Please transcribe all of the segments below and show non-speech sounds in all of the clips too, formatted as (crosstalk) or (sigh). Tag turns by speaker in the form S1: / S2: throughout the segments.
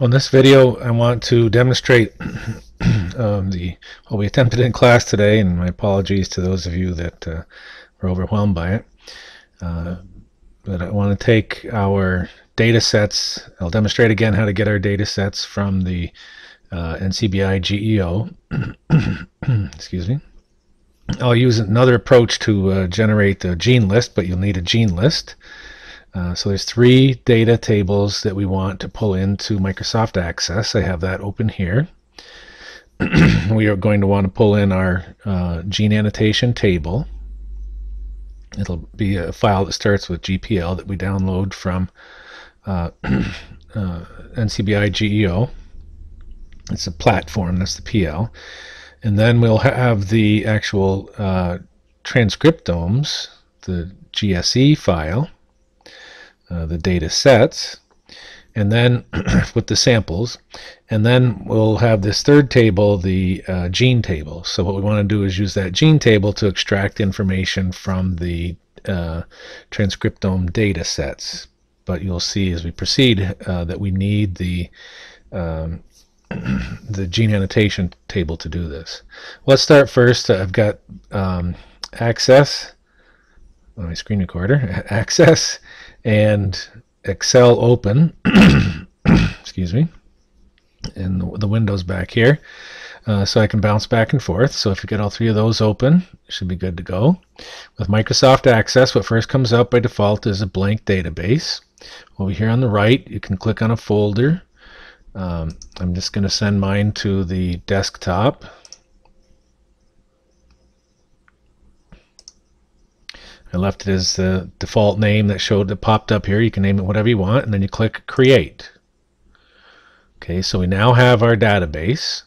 S1: On this video, I want to demonstrate (clears throat) um, the what we attempted in class today, and my apologies to those of you that uh, were overwhelmed by it. Uh, but I want to take our data sets. I'll demonstrate again how to get our data sets from the uh, NCBI GEO. (clears throat) Excuse me. I'll use another approach to uh, generate the gene list, but you'll need a gene list. Uh, so there's three data tables that we want to pull into Microsoft Access. I have that open here. (clears throat) we are going to want to pull in our uh, gene annotation table. It'll be a file that starts with GPL that we download from uh, (clears throat) uh NCBI GEO. It's a platform, that's the PL. And then we'll have the actual uh, transcriptomes, the GSE file uh, the data sets, and then (clears throat) with the samples, and then we'll have this third table, the uh, gene table. So what we want to do is use that gene table to extract information from the uh, transcriptome data sets. But you'll see as we proceed uh, that we need the um, (clears throat) the gene annotation table to do this. Let's start first. I've got um, access, my screen recorder, (laughs) access, and Excel open, (clears throat) excuse me, and the, the windows back here. Uh, so I can bounce back and forth. So if you get all three of those open, should be good to go. With Microsoft Access, what first comes up by default is a blank database. Over here on the right, you can click on a folder. Um, I'm just going to send mine to the desktop. I left it as the default name that showed that popped up here. You can name it whatever you want, and then you click Create. Okay, so we now have our database.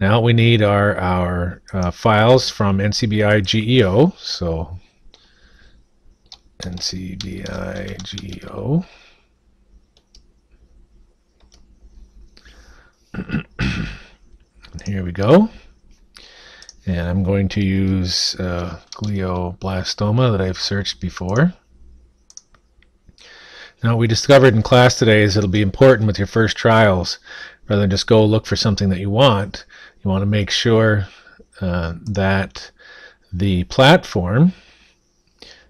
S1: Now we need our, our uh, files from NCBI GEO. So NCBI GEO. (clears throat) here we go. And I'm going to use uh, glioblastoma that I've searched before. Now what we discovered in class today is it'll be important with your first trials, rather than just go look for something that you want, you want to make sure uh, that the platform,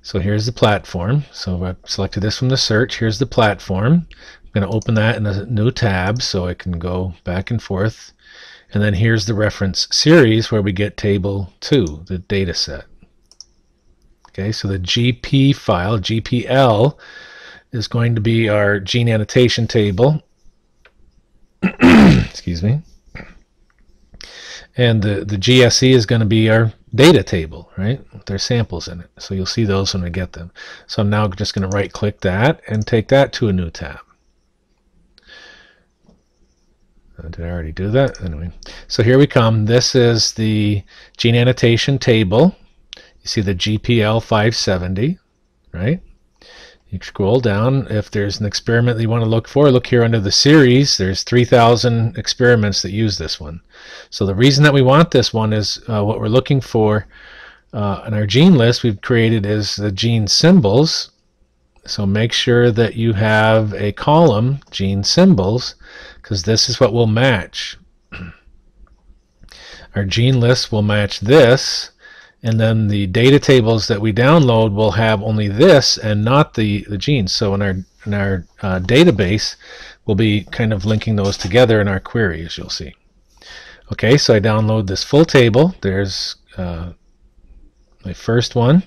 S1: so here's the platform, so I've selected this from the search, here's the platform, I'm going to open that in a new tab so I can go back and forth and then here's the reference series where we get table 2, the data set. Okay, so the GP file, GPL, is going to be our gene annotation table. (clears throat) Excuse me. And the, the GSE is going to be our data table, right? There's samples in it. So you'll see those when we get them. So I'm now just going to right click that and take that to a new tab. Uh, did I already do that? Anyway, so here we come. This is the gene annotation table. You see the GPL 570, right? You scroll down. If there's an experiment that you want to look for, look here under the series. There's 3,000 experiments that use this one. So the reason that we want this one is uh, what we're looking for uh, in our gene list we've created is the gene symbols. So make sure that you have a column, gene symbols, because this is what will match. (clears throat) Our gene list will match this, and then the data tables that we download will have only this and not the, the genes. So in our, in our uh, database, we'll be kind of linking those together in our query, as you'll see. Okay, so I download this full table. There's uh, my first one,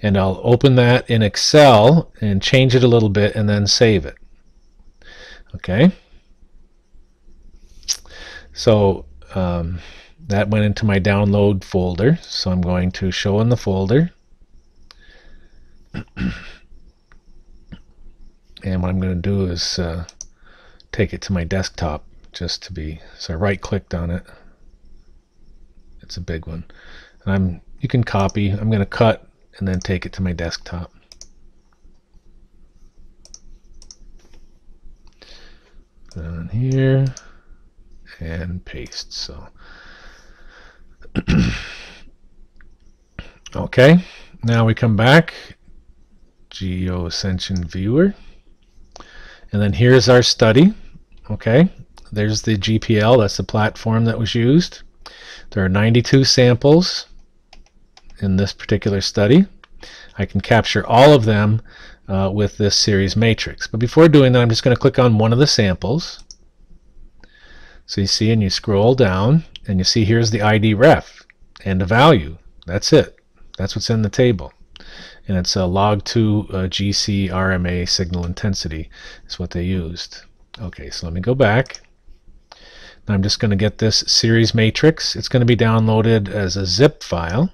S1: and I'll open that in Excel and change it a little bit and then save it. Okay. So um, that went into my download folder. So I'm going to show in the folder. (clears throat) and what I'm going to do is uh, take it to my desktop just to be, so I right clicked on it. It's a big one. And I'm, you can copy, I'm going to cut and then take it to my desktop. Down here and paste. So, (clears throat) okay, now we come back, Geo Accession Viewer, and then here's our study. Okay, there's the GPL, that's the platform that was used. There are 92 samples in this particular study. I can capture all of them uh, with this series matrix. But before doing that, I'm just going to click on one of the samples. So you see, and you scroll down, and you see here's the ID ref and a value. That's it. That's what's in the table. And it's a log 2 uh, GC RMA signal intensity is what they used. Okay, so let me go back. Now I'm just going to get this series matrix. It's going to be downloaded as a zip file.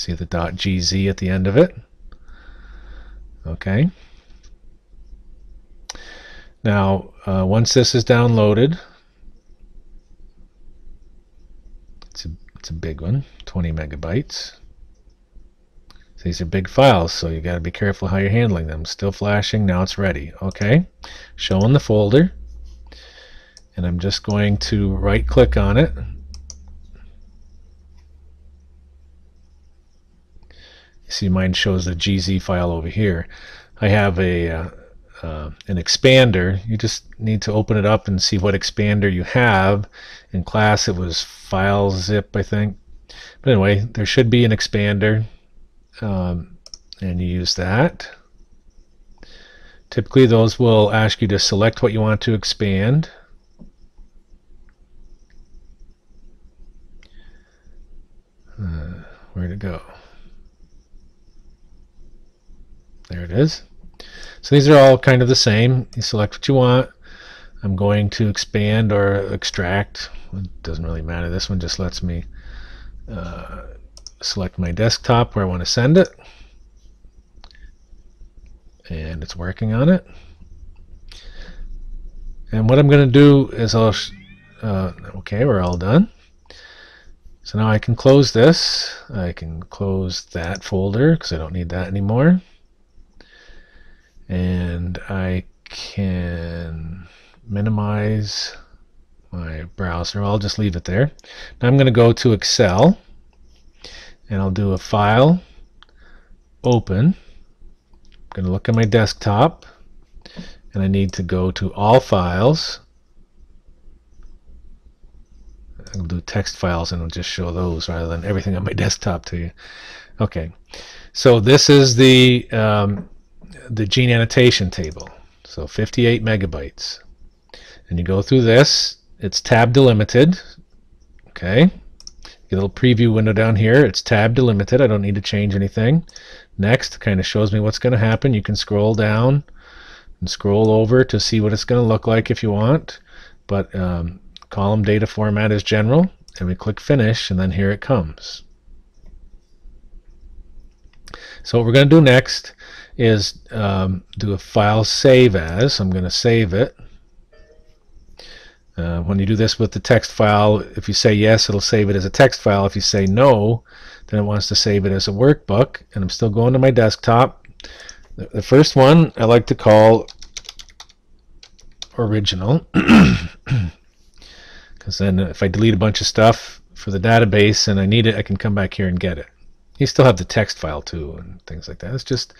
S1: See the .gz at the end of it. Okay. Now, uh, once this is downloaded, it's a, it's a big one, 20 megabytes. So these are big files, so you got to be careful how you're handling them. Still flashing, now it's ready. Okay, showing the folder. And I'm just going to right click on it. You see mine shows the GZ file over here. I have a uh, uh, an expander. You just need to open it up and see what expander you have. In class it was file zip, I think. But anyway, there should be an expander um, and you use that. Typically those will ask you to select what you want to expand. Uh, where'd it go? There it is. So these are all kind of the same. You select what you want. I'm going to expand or extract. It doesn't really matter. This one just lets me uh, select my desktop where I want to send it and it's working on it and what I'm going to do is I'll uh, okay we're all done so now I can close this I can close that folder because I don't need that anymore and I can minimize my browser. I'll just leave it there. Now I'm going to go to Excel and I'll do a file open. I'm going to look at my desktop and I need to go to all files. I'll do text files and I'll just show those rather than everything on my (laughs) desktop to you. Okay so this is the um, the gene annotation table so 58 megabytes and you go through this it's tab delimited okay Get a little preview window down here. It's tab delimited. I don't need to change anything. Next kind of shows me what's going to happen. You can scroll down and scroll over to see what it's going to look like if you want. But um, column data format is general. And we click finish and then here it comes. So what we're going to do next is um, do a file save as. I'm going to save it. Uh, when you do this with the text file, if you say yes, it'll save it as a text file. If you say no, then it wants to save it as a workbook. And I'm still going to my desktop. The, the first one I like to call original. (clears throat) Because then if I delete a bunch of stuff for the database and I need it, I can come back here and get it. You still have the text file too and things like that. It's just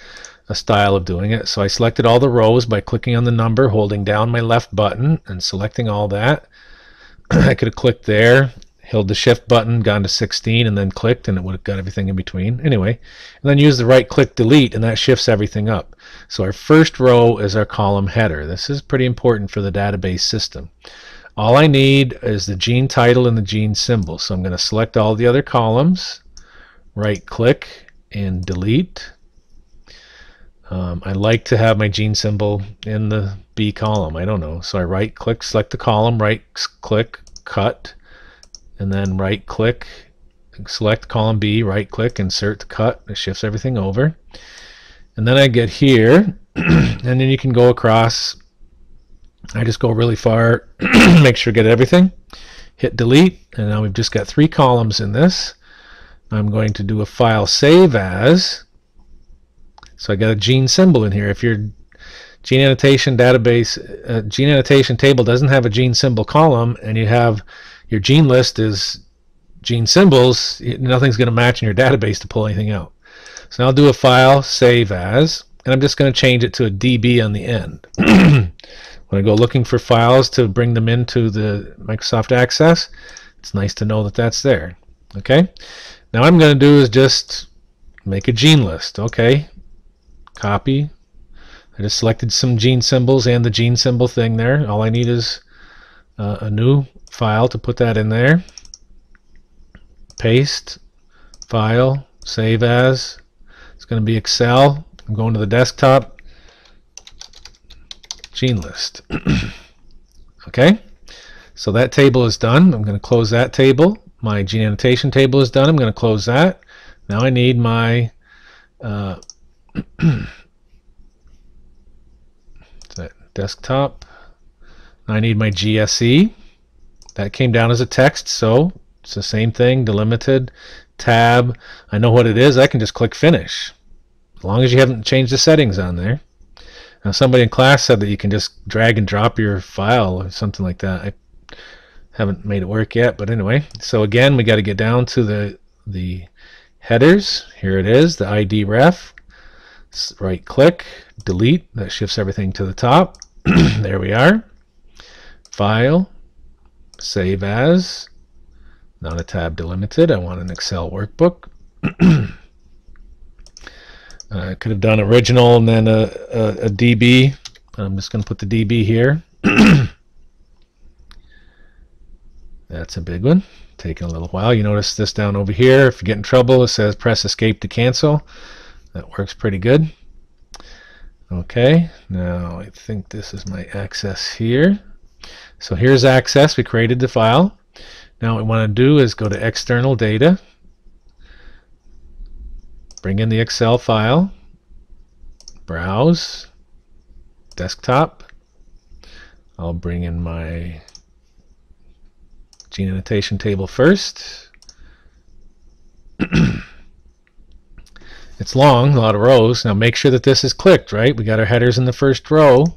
S1: a style of doing it. So I selected all the rows by clicking on the number, holding down my left button and selecting all that. (clears throat) I could have clicked there, held the shift button, gone to 16 and then clicked and it would have got everything in between. Anyway, and then use the right click delete and that shifts everything up. So our first row is our column header. This is pretty important for the database system. All I need is the gene title and the gene symbol. So I'm going to select all the other columns right click and delete. Um, I like to have my gene symbol in the B column. I don't know. So I right click, select the column, right click, cut, and then right click, select column B, right click, insert cut. It shifts everything over. And then I get here, (clears throat) and then you can go across. I just go really far, (clears throat) make sure get everything. Hit delete, and now we've just got three columns in this. I'm going to do a file save as. So I got a gene symbol in here. If your gene annotation database, uh, gene annotation table doesn't have a gene symbol column, and you have your gene list is gene symbols, nothing's going to match in your database to pull anything out. So I'll do a file save as. and I'm just going to change it to a DB on the end. (clears throat) when I go looking for files to bring them into the Microsoft Access, it's nice to know that that's there. Okay, now what I'm going to do is just make a gene list. Okay, copy. I just selected some gene symbols and the gene symbol thing there. All I need is uh, a new file to put that in there. Paste, file, save as. It's going to be Excel. I'm going to the desktop. Gene list. (clears throat) okay, so that table is done. I'm going to close that table. My gene annotation table is done. I'm going to close that. Now I need my uh, (clears throat) desktop. I need my GSE. That came down as a text, so it's the same thing, delimited, tab. I know what it is. I can just click finish as long as you haven't changed the settings on there. Now, somebody in class said that you can just drag and drop your file or something like that. I haven't made it work yet, but anyway. So again, we got to get down to the the headers. Here it is, the ID ref. Right click, delete. That shifts everything to the top. (clears throat) there we are. File, save as. Not a tab delimited. I want an Excel workbook. I (clears throat) uh, could have done original and then a, a, a DB. I'm just going to put the DB here. (clears throat) That's a big one. Taking a little while. You notice this down over here. If you get in trouble, it says press escape to cancel. That works pretty good. Okay, now I think this is my access here. So here's access. We created the file. Now what we want to do is go to external data bring in the Excel file, browse, desktop. I'll bring in my gene annotation table first. (clears throat) it's long, a lot of rows. Now make sure that this is clicked, right? We got our headers in the first row.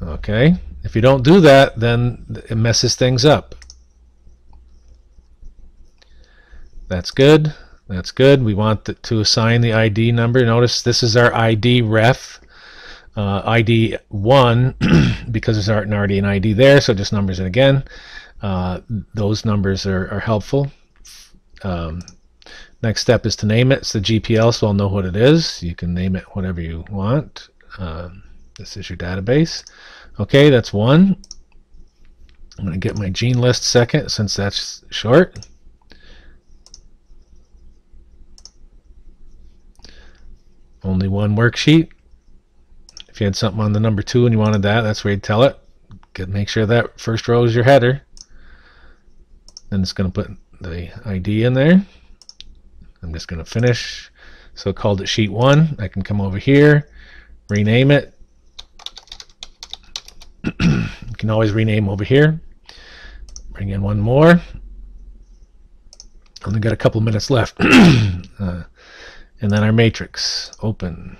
S1: Okay, if you don't do that, then it messes things up. That's good. That's good. We want to assign the ID number. Notice this is our ID ref. Uh, ID 1 (clears throat) because there's already an ID there, so just numbers it again. Uh, those numbers are, are helpful. Um, next step is to name it. It's the GPL, so I'll know what it is. You can name it whatever you want. Um, this is your database. Okay, that's one. I'm going to get my gene list second since that's short. only one worksheet. If you had something on the number two and you wanted that, that's where you'd tell it. Get, make sure that first row is your header. Then it's going to put the ID in there. I'm just going to finish. So called it sheet one. I can come over here, rename it. (clears throat) you can always rename over here. Bring in one more. Only got a couple minutes left. (clears throat) uh, and then our matrix, open.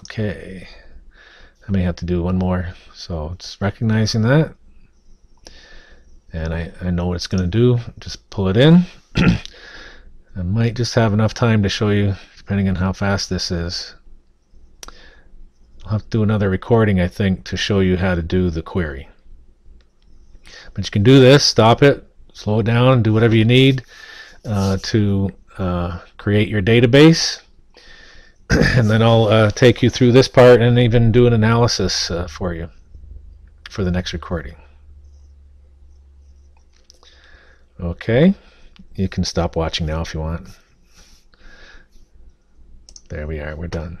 S1: Okay. I may have to do one more. So it's recognizing that. And I, I know what it's going to do. Just pull it in. (clears throat) I might just have enough time to show you, depending on how fast this is. I'll have to do another recording, I think, to show you how to do the query. But you can do this, stop it, slow it down, do whatever you need uh, to uh, create your database. (clears throat) and then I'll uh, take you through this part and even do an analysis uh, for you for the next recording. Okay, you can stop watching now if you want. There we are, we're done.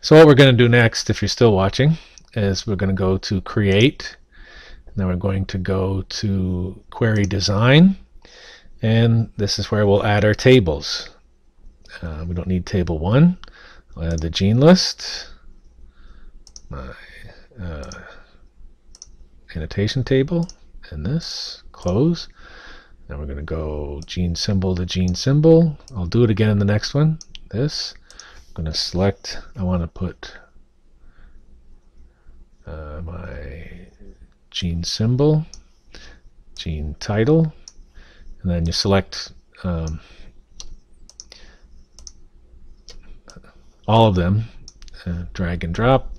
S1: So what we're going to do next, if you're still watching, is we're going to go to Create, and then we're going to go to Query Design, and this is where we'll add our tables. Uh, we don't need table 1. I'll add the gene list, my uh, annotation table, and this, close. Then we're going to go gene symbol to gene symbol. I'll do it again in the next one. This. I'm going to select, I want to put uh, my gene symbol, gene title, and then you select um, all of them, uh, drag and drop,